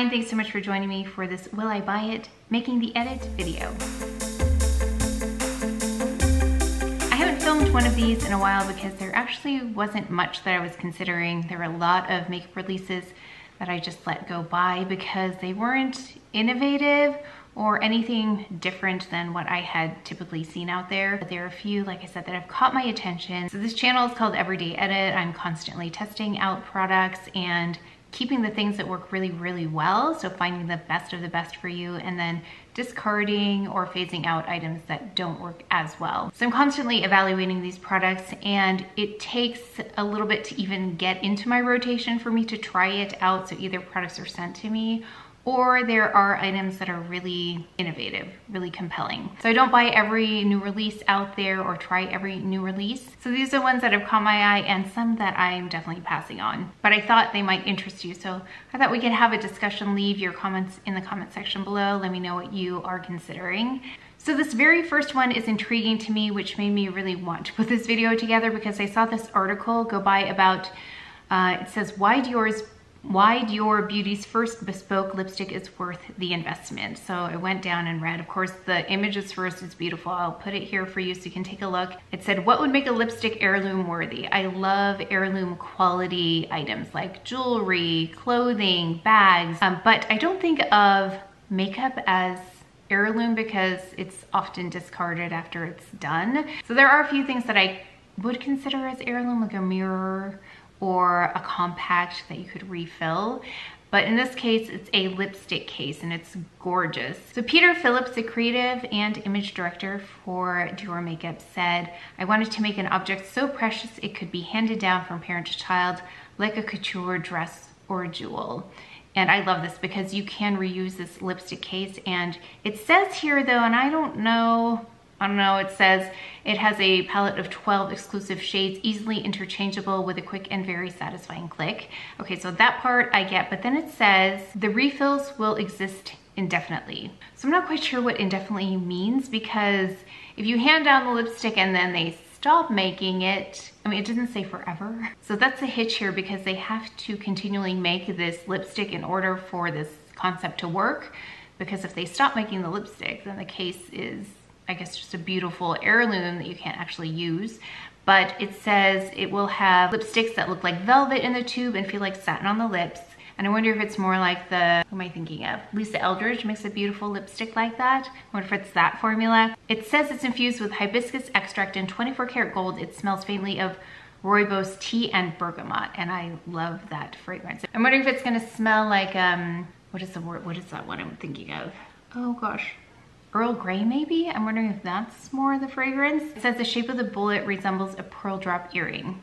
And thanks so much for joining me for this Will I Buy It Making the Edit video. I haven't filmed one of these in a while because there actually wasn't much that I was considering. There were a lot of makeup releases that I just let go by because they weren't innovative or anything different than what I had typically seen out there. But there are a few, like I said, that have caught my attention. So this channel is called Everyday Edit. I'm constantly testing out products and keeping the things that work really, really well. So finding the best of the best for you and then discarding or phasing out items that don't work as well. So I'm constantly evaluating these products and it takes a little bit to even get into my rotation for me to try it out. So either products are sent to me or there are items that are really innovative, really compelling. So I don't buy every new release out there or try every new release. So these are ones that have caught my eye and some that I'm definitely passing on. But I thought they might interest you. So I thought we could have a discussion. Leave your comments in the comment section below. Let me know what you are considering. So this very first one is intriguing to me, which made me really want to put this video together because I saw this article go by about, uh, it says, why Dior's why Dior Beauty's first bespoke lipstick is worth the investment. So I went down and read, of course, the images first is beautiful. I'll put it here for you so you can take a look. It said, what would make a lipstick heirloom worthy? I love heirloom quality items like jewelry, clothing, bags, um, but I don't think of makeup as heirloom because it's often discarded after it's done. So there are a few things that I would consider as heirloom, like a mirror, or a compact that you could refill. But in this case, it's a lipstick case and it's gorgeous. So Peter Phillips, the creative and image director for Dior Makeup said, I wanted to make an object so precious it could be handed down from parent to child like a couture dress or a jewel. And I love this because you can reuse this lipstick case. And it says here though, and I don't know, I don't know, it says it has a palette of 12 exclusive shades, easily interchangeable with a quick and very satisfying click. Okay, so that part I get, but then it says the refills will exist indefinitely. So I'm not quite sure what indefinitely means because if you hand down the lipstick and then they stop making it, I mean, it doesn't say forever. So that's a hitch here because they have to continually make this lipstick in order for this concept to work. Because if they stop making the lipstick, then the case is I guess just a beautiful heirloom that you can't actually use. But it says it will have lipsticks that look like velvet in the tube and feel like satin on the lips. And I wonder if it's more like the, who am I thinking of? Lisa Eldridge makes a beautiful lipstick like that. I wonder if it's that formula. It says it's infused with hibiscus extract and 24 karat gold. It smells faintly of rooibos tea and bergamot. And I love that fragrance. I'm wondering if it's gonna smell like, um, what is the word, what is that one I'm thinking of? Oh gosh, Earl Grey maybe? I'm wondering if that's more the fragrance. It says the shape of the bullet resembles a pearl drop earring,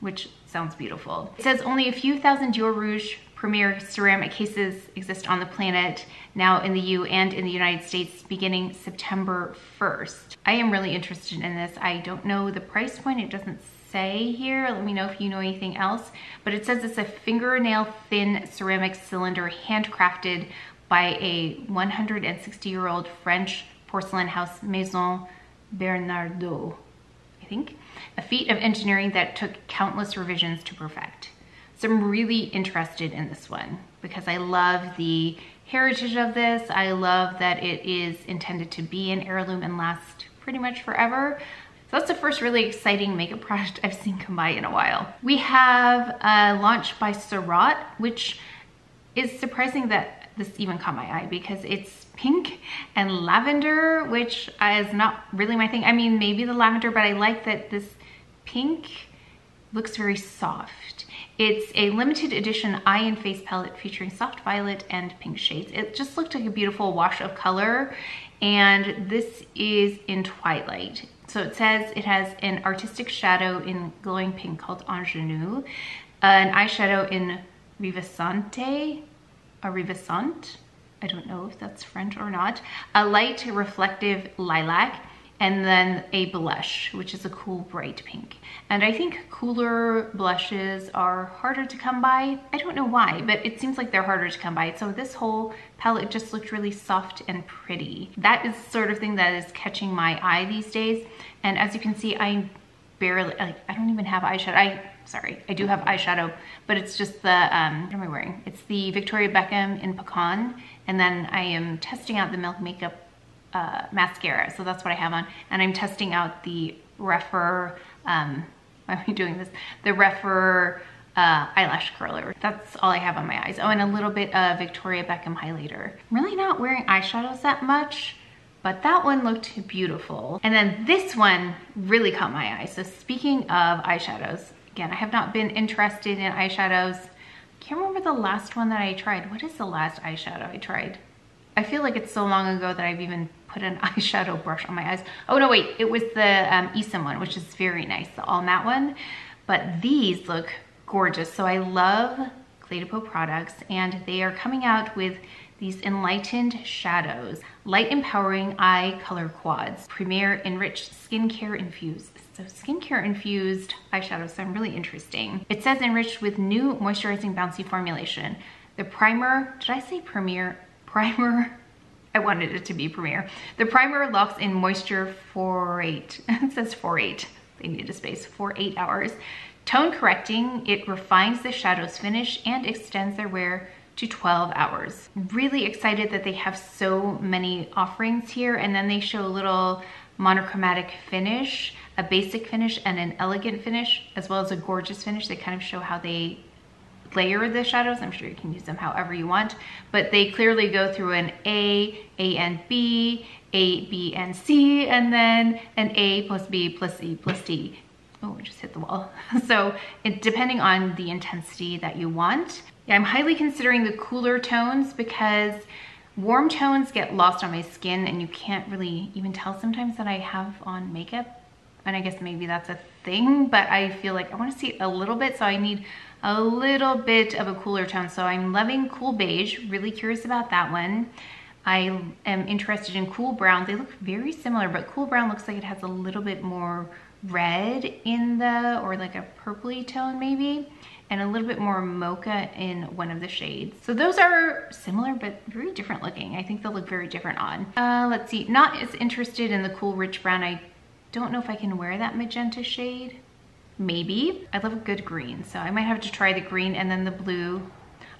which sounds beautiful. It says only a few thousand Dior Rouge premier ceramic cases exist on the planet now in the EU and in the United States beginning September 1st. I am really interested in this. I don't know the price point. It doesn't say here. Let me know if you know anything else. But it says it's a fingernail thin ceramic cylinder handcrafted by a 160 year old French porcelain house Maison Bernardaud, I think. A feat of engineering that took countless revisions to perfect. So I'm really interested in this one because I love the heritage of this. I love that it is intended to be an heirloom and last pretty much forever. So that's the first really exciting makeup product I've seen come by in a while. We have a launch by Surratt, which is surprising that this even caught my eye because it's pink and lavender, which is not really my thing. I mean, maybe the lavender, but I like that this pink looks very soft. It's a limited edition eye and face palette featuring soft violet and pink shades. It just looked like a beautiful wash of color and this is in Twilight. So it says it has an artistic shadow in glowing pink called Ingenue, an eyeshadow in Rivasante, a Rivissant. I don't know if that's French or not. A light reflective lilac and then a blush, which is a cool bright pink. And I think cooler blushes are harder to come by. I don't know why, but it seems like they're harder to come by. So this whole palette just looked really soft and pretty. That is sort of thing that is catching my eye these days. And as you can see, I barely, like, I don't even have eyeshadow. I sorry, I do have eyeshadow, but it's just the, um, what am I wearing? It's the Victoria Beckham in Pecan, and then I am testing out the Milk Makeup uh, mascara, so that's what I have on, and I'm testing out the Rephr, um, why am I doing this? The Rephr uh, eyelash curler. That's all I have on my eyes. Oh, and a little bit of Victoria Beckham highlighter. I'm really not wearing eyeshadows that much, but that one looked beautiful. And then this one really caught my eye. So speaking of eyeshadows, again, I have not been interested in eyeshadows. I can't remember the last one that I tried. What is the last eyeshadow I tried? I feel like it's so long ago that I've even put an eyeshadow brush on my eyes. Oh no, wait, it was the um, Isom one, which is very nice, the all matte one. But these look gorgeous. So I love Clé de products and they are coming out with these enlightened shadows, light empowering eye color quads, premier enriched skincare infused. So skincare infused eyeshadows sound really interesting. It says enriched with new moisturizing bouncy formulation. The primer, did I say premier? Primer, I wanted it to be premier. The primer locks in moisture for eight, it says for eight, they need a space, for eight hours. Tone correcting, it refines the shadow's finish and extends their wear to 12 hours. Really excited that they have so many offerings here and then they show a little monochromatic finish, a basic finish and an elegant finish, as well as a gorgeous finish. They kind of show how they layer the shadows. I'm sure you can use them however you want, but they clearly go through an A, A and B, A, B and C, and then an A plus B plus C plus D oh, just hit the wall. so it, depending on the intensity that you want. Yeah, I'm highly considering the cooler tones because warm tones get lost on my skin and you can't really even tell sometimes that I have on makeup. And I guess maybe that's a thing, but I feel like I wanna see a little bit, so I need a little bit of a cooler tone. So I'm loving Cool Beige, really curious about that one. I am interested in Cool Brown. They look very similar, but Cool Brown looks like it has a little bit more red in the, or like a purpley tone maybe, and a little bit more mocha in one of the shades. So those are similar, but very different looking. I think they'll look very different on. Uh, let's see, not as interested in the cool rich brown. I don't know if I can wear that magenta shade. Maybe. I love a good green, so I might have to try the green and then the blue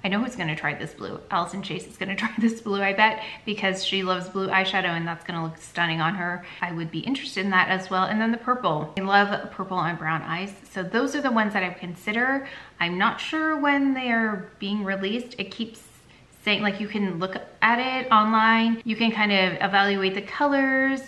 I know who's gonna try this blue. Allison Chase is gonna try this blue, I bet, because she loves blue eyeshadow and that's gonna look stunning on her. I would be interested in that as well. And then the purple. I love purple on brown eyes. So those are the ones that I consider. I'm not sure when they are being released. It keeps saying, like you can look at it online. You can kind of evaluate the colors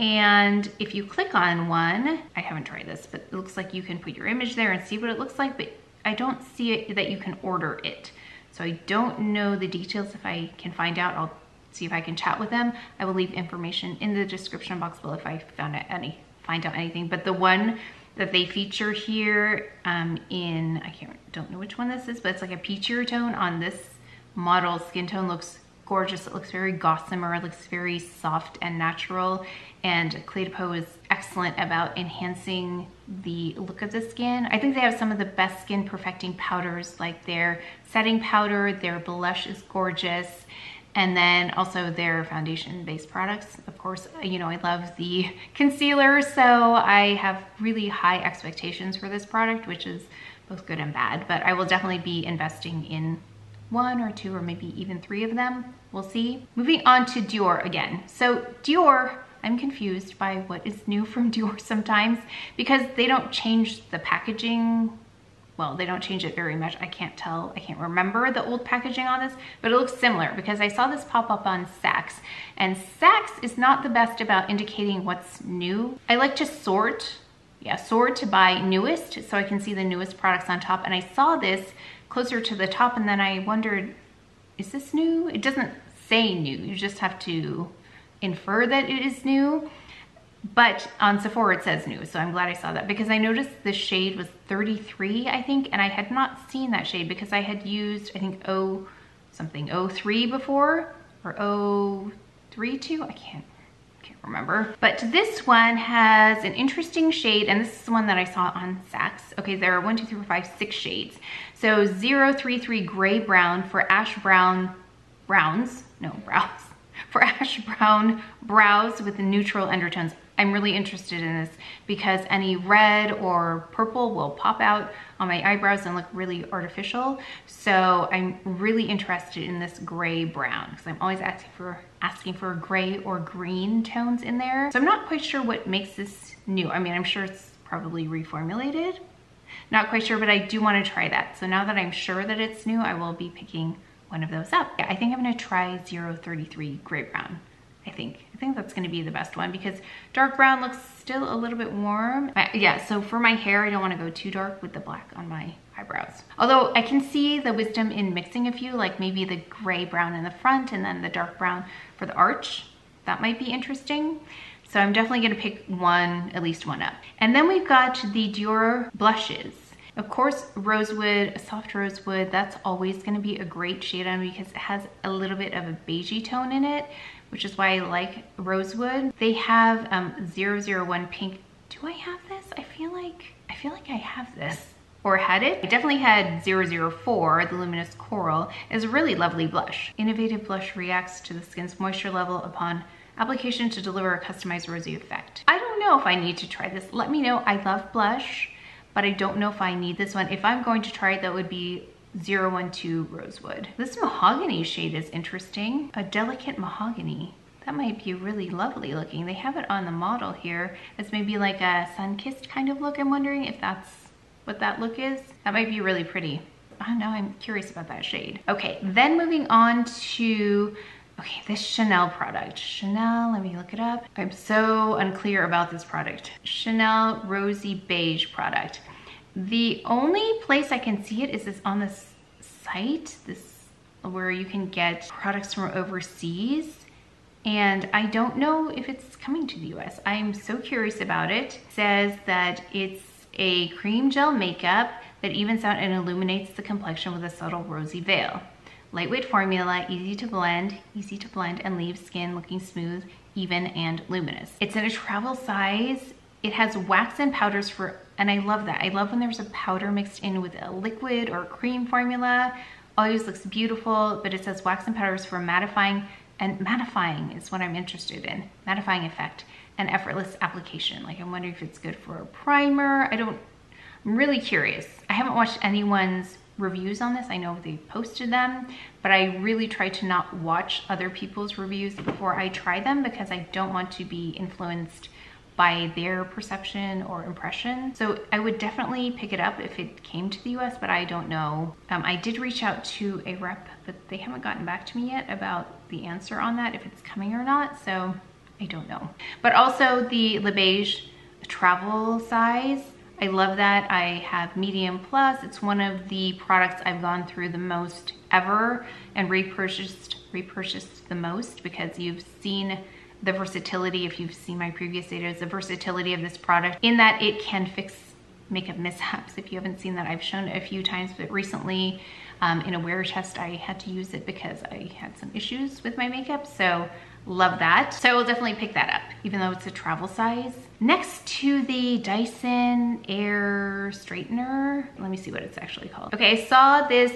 and if you click on one, I haven't tried this, but it looks like you can put your image there and see what it looks like, but I don't see it that you can order it. So I don't know the details. If I can find out, I'll see if I can chat with them. I will leave information in the description box below if I found out any, find out anything. But the one that they feature here um, in, I can't, don't know which one this is, but it's like a peachier tone on this model skin tone looks gorgeous. It looks very gossamer, it looks very soft and natural. And Peau is excellent about enhancing the look of the skin. I think they have some of the best skin perfecting powders, like their setting powder, their blush is gorgeous. And then also their foundation based products. Of course, you know, I love the concealer, so I have really high expectations for this product, which is both good and bad, but I will definitely be investing in one or two or maybe even three of them. We'll see. Moving on to Dior again. So Dior, I'm confused by what is new from Dior sometimes because they don't change the packaging. Well, they don't change it very much. I can't tell, I can't remember the old packaging on this, but it looks similar because I saw this pop up on Saks and Saks is not the best about indicating what's new. I like to sort, yeah, sort to buy newest so I can see the newest products on top. And I saw this closer to the top and then I wondered, is this new? It doesn't say new, you just have to infer that it is new. But on Sephora it says new, so I'm glad I saw that because I noticed the shade was 33, I think, and I had not seen that shade because I had used, I think, O something, 03 before, or 032, I can't remember. But this one has an interesting shade, and this is the one that I saw on Saks. Okay, there are one, two, three, four, five, six shades. So 033 gray brown for ash brown browns, no, browns. for ash brown brows with neutral undertones. I'm really interested in this because any red or purple will pop out on my eyebrows and look really artificial. So I'm really interested in this gray brown because I'm always asking for asking for gray or green tones in there. So I'm not quite sure what makes this new. I mean, I'm sure it's probably reformulated. Not quite sure, but I do want to try that. So now that I'm sure that it's new, I will be picking one of those up. I think I'm gonna try 033 gray brown. I think. I think that's gonna be the best one because dark brown looks still a little bit warm. Yeah, so for my hair, I don't wanna go too dark with the black on my eyebrows. Although I can see the wisdom in mixing a few, like maybe the gray brown in the front and then the dark brown for the arch. That might be interesting. So I'm definitely gonna pick one, at least one up. And then we've got the Dior blushes. Of course, rosewood, soft rosewood, that's always gonna be a great shade on because it has a little bit of a beigey tone in it, which is why I like rosewood. They have um, 001 pink. Do I have this? I feel like, I feel like I have this or had it. I definitely had 004, the Luminous Coral. is a really lovely blush. Innovative blush reacts to the skin's moisture level upon application to deliver a customized rosy effect. I don't know if I need to try this. Let me know. I love blush but I don't know if I need this one. If I'm going to try it, that would be 012 Rosewood. This mahogany shade is interesting. A delicate mahogany. That might be really lovely looking. They have it on the model here. It's maybe like a sun-kissed kind of look. I'm wondering if that's what that look is. That might be really pretty. Oh, I don't know, I'm curious about that shade. Okay, then moving on to Okay, this Chanel product. Chanel, let me look it up. I'm so unclear about this product. Chanel Rosy Beige product. The only place I can see it is this on this site, this where you can get products from overseas. And I don't know if it's coming to the US. I'm so curious about it. it says that it's a cream gel makeup that evens out and illuminates the complexion with a subtle rosy veil. Lightweight formula, easy to blend, easy to blend and leaves skin looking smooth, even and luminous. It's in a travel size. It has wax and powders for, and I love that. I love when there's a powder mixed in with a liquid or cream formula. Always looks beautiful, but it says wax and powders for mattifying, and mattifying is what I'm interested in. Mattifying effect and effortless application. Like I'm wondering if it's good for a primer. I don't, I'm really curious. I haven't watched anyone's reviews on this. I know they posted them, but I really try to not watch other people's reviews before I try them because I don't want to be influenced by their perception or impression. So I would definitely pick it up if it came to the US, but I don't know. Um, I did reach out to a rep, but they haven't gotten back to me yet about the answer on that, if it's coming or not. So I don't know. But also the Le Beige travel size, I love that. I have medium plus. It's one of the products I've gone through the most ever and repurchased, repurchased the most because you've seen the versatility, if you've seen my previous videos, the versatility of this product in that it can fix makeup mishaps. If you haven't seen that, I've shown it a few times, but recently um, in a wear test, I had to use it because I had some issues with my makeup. So Love that. So I will definitely pick that up, even though it's a travel size. Next to the Dyson Air Straightener, let me see what it's actually called. Okay, I saw this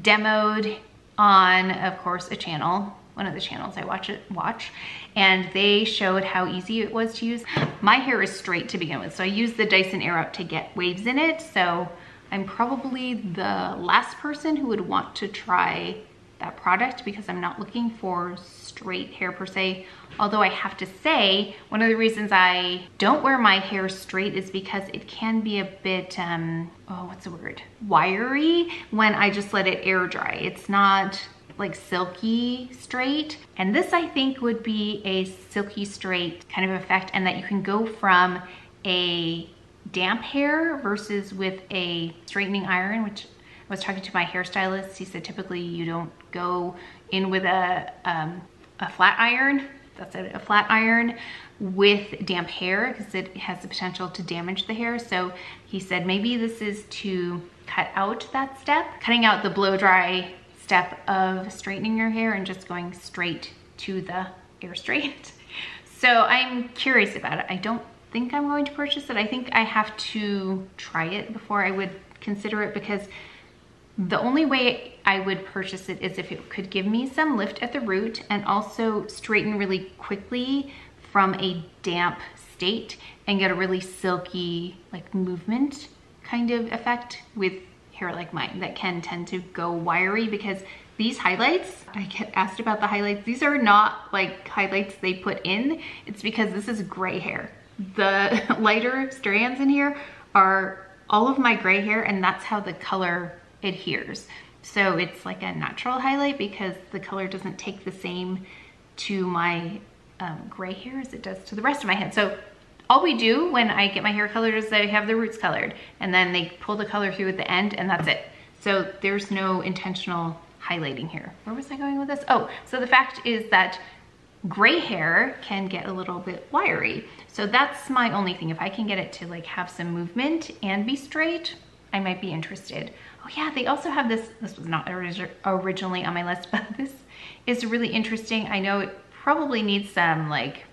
demoed on, of course, a channel, one of the channels I watch it watch, and they showed how easy it was to use. My hair is straight to begin with, so I use the Dyson Air Airwrap to get waves in it, so I'm probably the last person who would want to try that product because I'm not looking for straight hair per se. Although I have to say, one of the reasons I don't wear my hair straight is because it can be a bit, um, oh, what's the word? Wiry when I just let it air dry. It's not like silky straight. And this I think would be a silky straight kind of effect and that you can go from a damp hair versus with a straightening iron, which I was talking to my hairstylist. He said typically you don't go in with a, um, a flat iron, that's it, a flat iron with damp hair because it has the potential to damage the hair. So he said maybe this is to cut out that step, cutting out the blow dry step of straightening your hair and just going straight to the air straight. So I'm curious about it. I don't think I'm going to purchase it. I think I have to try it before I would consider it because The only way I would purchase it is if it could give me some lift at the root and also straighten really quickly from a damp state and get a really silky like movement kind of effect with hair like mine that can tend to go wiry because these highlights, I get asked about the highlights. These are not like highlights they put in. It's because this is gray hair. The lighter strands in here are all of my gray hair and that's how the color adheres. So it's like a natural highlight because the color doesn't take the same to my um, gray hair as it does to the rest of my head. So all we do when I get my hair colored is I have the roots colored and then they pull the color through at the end and that's it. So there's no intentional highlighting here. Where was I going with this? Oh, so the fact is that gray hair can get a little bit wiry. So that's my only thing. If I can get it to like have some movement and be straight, I might be interested. Oh yeah, they also have this, this was not originally on my list, but this is really interesting. I know it probably needs some like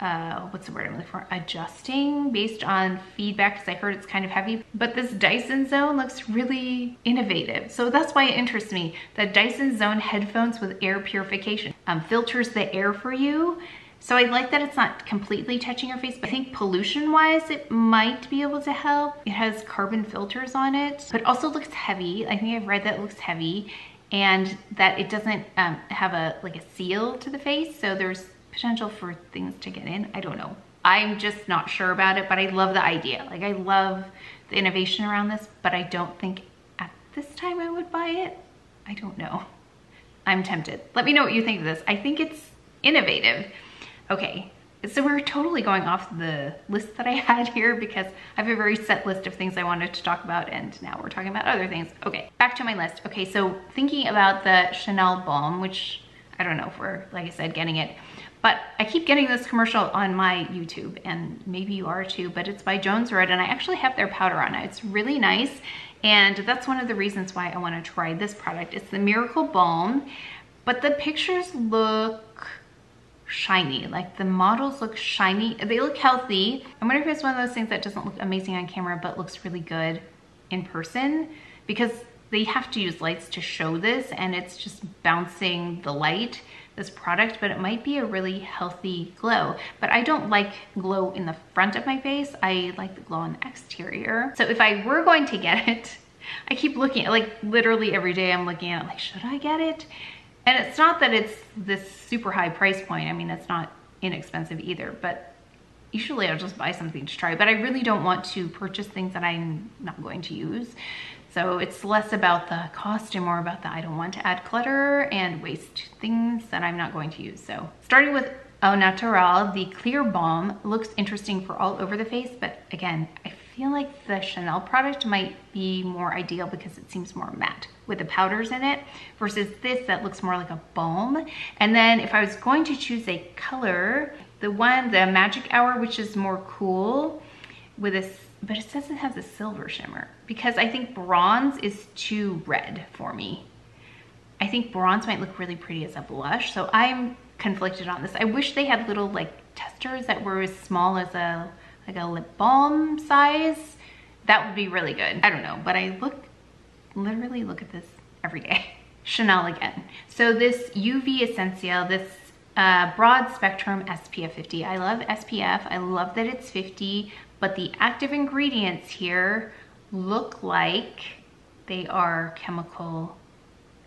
uh, what's the word I'm looking for? Adjusting based on feedback because I heard it's kind of heavy. But this Dyson Zone looks really innovative. So that's why it interests me. The Dyson Zone headphones with air purification um, filters the air for you. So I like that it's not completely touching your face, but I think pollution wise, it might be able to help. It has carbon filters on it, but also looks heavy. I think I've read that it looks heavy and that it doesn't um, have a like a seal to the face. So there's potential for things to get in. I don't know. I'm just not sure about it, but I love the idea. Like I love the innovation around this, but I don't think at this time I would buy it. I don't know. I'm tempted. Let me know what you think of this. I think it's innovative. Okay, so we're totally going off the list that I had here because I have a very set list of things I wanted to talk about and now we're talking about other things. Okay, back to my list. Okay, so thinking about the Chanel Balm, which I don't know if we're, like I said, getting it. But I keep getting this commercial on my YouTube and maybe you are too, but it's by Jones Road and I actually have their powder on it. It's really nice. And that's one of the reasons why I wanna try this product. It's the Miracle Balm, but the pictures look shiny. Like the models look shiny. They look healthy. I wonder if it's one of those things that doesn't look amazing on camera, but looks really good in person because they have to use lights to show this and it's just bouncing the light this product, but it might be a really healthy glow. But I don't like glow in the front of my face. I like the glow on the exterior. So if I were going to get it, I keep looking at like literally every day I'm looking at it like, should I get it? And it's not that it's this super high price point. I mean, it's not inexpensive either, but usually I'll just buy something to try, but I really don't want to purchase things that I'm not going to use. So it's less about the cost and more about the I don't want to add clutter and waste things that I'm not going to use. So starting with Au Naturel, the clear balm looks interesting for all over the face, but again, I feel like the Chanel product might be more ideal because it seems more matte with the powders in it versus this that looks more like a balm. And then if I was going to choose a color, the one, the Magic Hour, which is more cool with a but it says it has a silver shimmer because I think bronze is too red for me. I think bronze might look really pretty as a blush. So I'm conflicted on this. I wish they had little like testers that were as small as a like a lip balm size. That would be really good. I don't know, but I look, literally look at this every day. Chanel again. So this UV Essentiel, this uh, broad spectrum SPF 50. I love SPF. I love that it's 50 but the active ingredients here look like they are chemical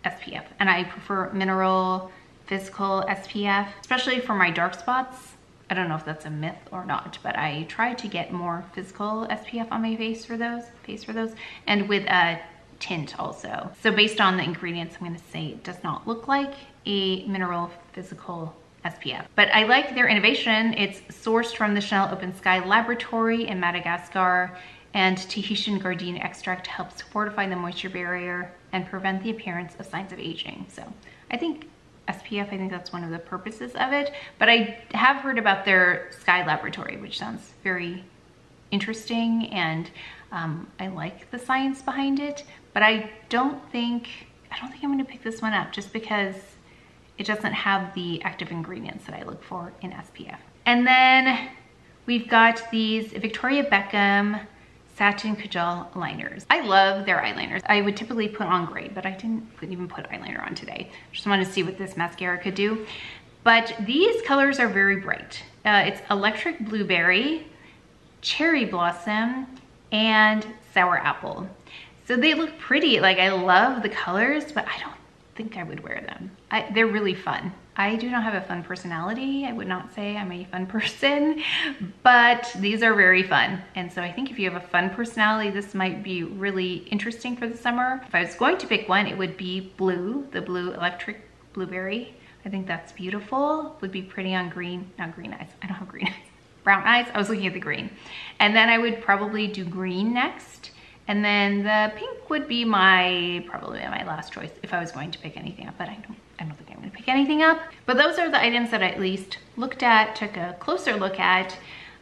SPF. And I prefer mineral physical SPF, especially for my dark spots. I don't know if that's a myth or not, but I try to get more physical SPF on my face for those, face for those, and with a tint also. So based on the ingredients, I'm gonna say it does not look like a mineral physical SPF. But I like their innovation. It's sourced from the Chanel Open Sky Laboratory in Madagascar and Tahitian gardenia extract helps fortify the moisture barrier and prevent the appearance of signs of aging. So I think SPF, I think that's one of the purposes of it. But I have heard about their Sky Laboratory, which sounds very interesting and um, I like the science behind it. But I don't think, I don't think I'm gonna pick this one up just because it doesn't have the active ingredients that I look for in SPF. And then we've got these Victoria Beckham Satin Kajal liners. I love their eyeliners. I would typically put on gray, but I didn't even put eyeliner on today. Just wanted to see what this mascara could do. But these colors are very bright. Uh, it's Electric Blueberry, Cherry Blossom, and Sour Apple. So they look pretty. Like I love the colors, but I don't think I would wear them. I, they're really fun. I do not have a fun personality. I would not say I'm a fun person, but these are very fun. And so I think if you have a fun personality, this might be really interesting for the summer. If I was going to pick one, it would be blue, the blue electric blueberry. I think that's beautiful. Would be pretty on green, not green eyes. I don't have green eyes. Brown eyes, I was looking at the green. And then I would probably do green next. And then the pink would be my, probably my last choice if I was going to pick anything up, but I don't, I don't think I'm gonna pick anything up. But those are the items that I at least looked at, took a closer look at,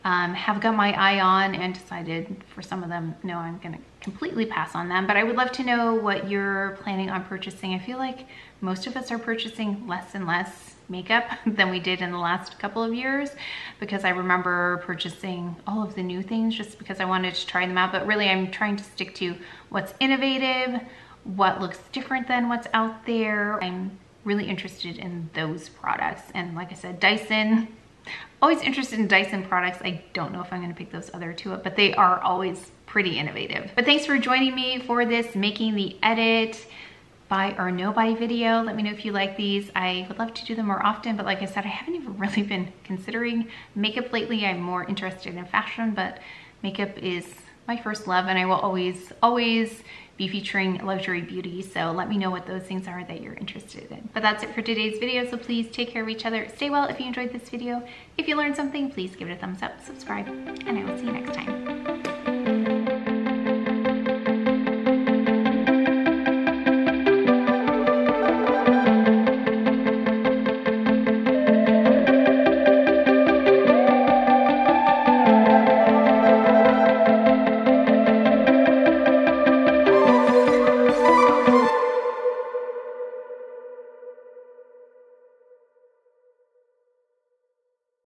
um, have got my eye on and decided for some of them, no, I'm gonna completely pass on them. But I would love to know what you're planning on purchasing. I feel like most of us are purchasing less and less makeup than we did in the last couple of years because I remember purchasing all of the new things just because I wanted to try them out. But really I'm trying to stick to what's innovative, what looks different than what's out there. I'm really interested in those products. And like I said, Dyson, always interested in Dyson products. I don't know if I'm gonna pick those other two up, but they are always pretty innovative. But thanks for joining me for this Making the Edit buy or no buy video. Let me know if you like these. I would love to do them more often, but like I said, I haven't even really been considering makeup lately. I'm more interested in fashion, but makeup is my first love and I will always, always be featuring luxury beauty. So let me know what those things are that you're interested in. But that's it for today's video. So please take care of each other. Stay well if you enjoyed this video. If you learned something, please give it a thumbs up, subscribe, and I will see you next time.